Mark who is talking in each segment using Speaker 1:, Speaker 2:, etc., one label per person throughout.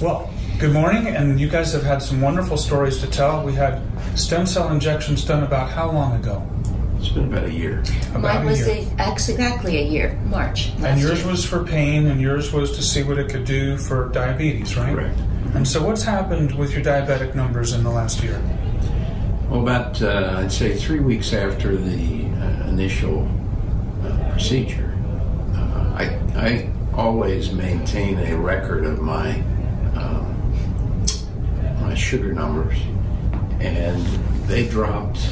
Speaker 1: Well, good morning, and you guys have had some wonderful stories to tell. We had stem cell injections done about how long ago?
Speaker 2: It's been about a year.
Speaker 1: About
Speaker 3: Mine
Speaker 1: a
Speaker 3: was
Speaker 1: year.
Speaker 3: a, exactly a year, March.
Speaker 1: And yours
Speaker 3: year.
Speaker 1: was for pain, and yours was to see what it could do for diabetes, right?
Speaker 2: Correct.
Speaker 1: And so, what's happened with your diabetic numbers in the last year?
Speaker 2: Well, about, uh, I'd say, three weeks after the uh, initial uh, procedure, uh, I, I always maintain a record of my, um, my sugar numbers, and they dropped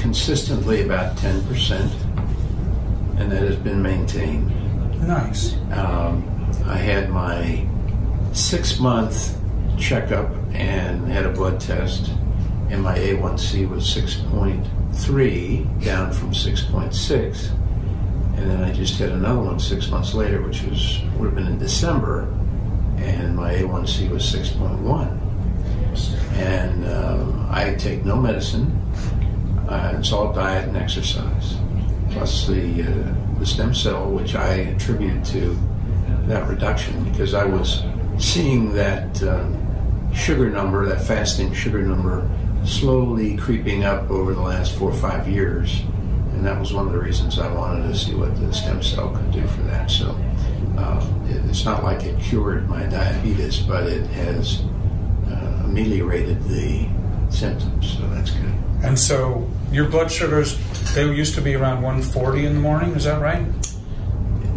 Speaker 2: consistently about 10%, and that has been maintained.
Speaker 1: Nice.
Speaker 2: um, I had my six month checkup and had a blood test, and my A1C was 6.3, down from 6.6. And then I just had another one six months later, which was would have been in December, and my A1C was 6.1. And um, I take no medicine. Uh, it's all diet and exercise, plus the uh, the stem cell, which I attribute to that reduction because I was seeing that um, sugar number, that fasting sugar number, slowly creeping up over the last four or five years, and that was one of the reasons I wanted to see what the stem cell could do for that. So uh, it, it's not like it cured my diabetes, but it has uh, ameliorated the symptoms, so that's good.
Speaker 1: And so, your blood sugars, they used to be around 140 in the morning, is that right?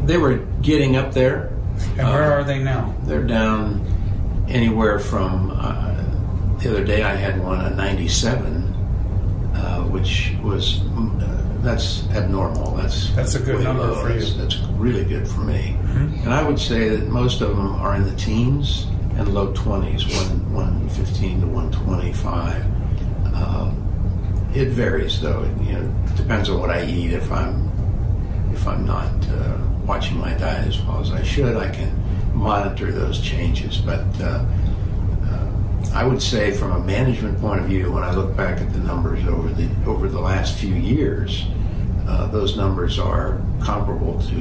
Speaker 2: They were getting up there.
Speaker 1: And where
Speaker 2: Uh,
Speaker 1: are they now?
Speaker 2: They're down anywhere from uh, the other day. I had one at 97, uh, which was uh, that's abnormal. That's
Speaker 1: That's a good number
Speaker 2: low.
Speaker 1: for you.
Speaker 2: That's, that's really good for me. And I would say that most of them are in the teens and low 20s, one 115 to 125. Um, it varies though. It, you know, depends on what I eat. If I'm if I'm not uh, watching my diet as well as I should, I can monitor those changes. But uh, uh, I would say, from a management point of view, when I look back at the numbers over the over the last few years, uh, those numbers are comparable to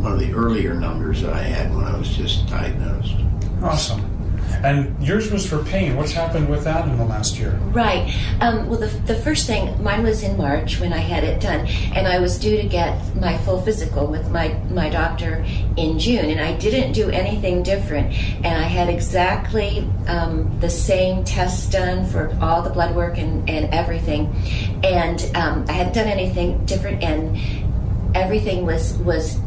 Speaker 2: one of the earlier numbers that I had when I was just diagnosed.
Speaker 1: Awesome. And yours was for pain. What's happened with that in the last year?
Speaker 3: Right. Um, well, the, the first thing, mine was in March when I had it done, and I was due to get my full physical with my, my doctor in June, and I didn't do anything different. And I had exactly um, the same tests done for all the blood work and, and everything. And um, I hadn't done anything different, and everything was was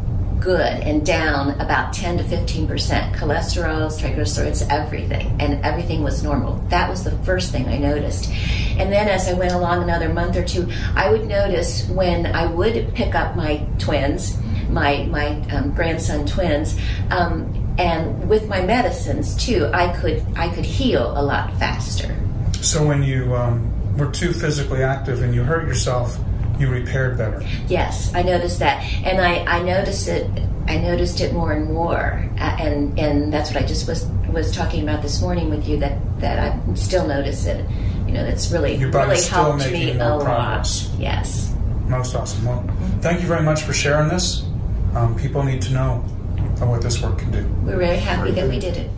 Speaker 3: good and down about 10 to 15 percent. Cholesterols triglycerides everything. And everything was normal. That was the first thing i noticed. And then as i went along another month or two i would notice when i would pick up my twins my my um, grandson twins um, and with my medicines too i could i could heal a lot faster.
Speaker 1: So, when you um, were too physically active and you hurt yourself, you repaired better.
Speaker 3: Yes, I noticed that, and I, I noticed it. I noticed it more and more, uh, and and that's what I just was was talking about this morning with you. That that I still notice it. You know, that's really really helped me a
Speaker 1: more
Speaker 3: lot. Yes.
Speaker 1: Most awesome. Well, thank you very much for sharing this. Um, people need to know what this work can do.
Speaker 3: We're very happy that we did it.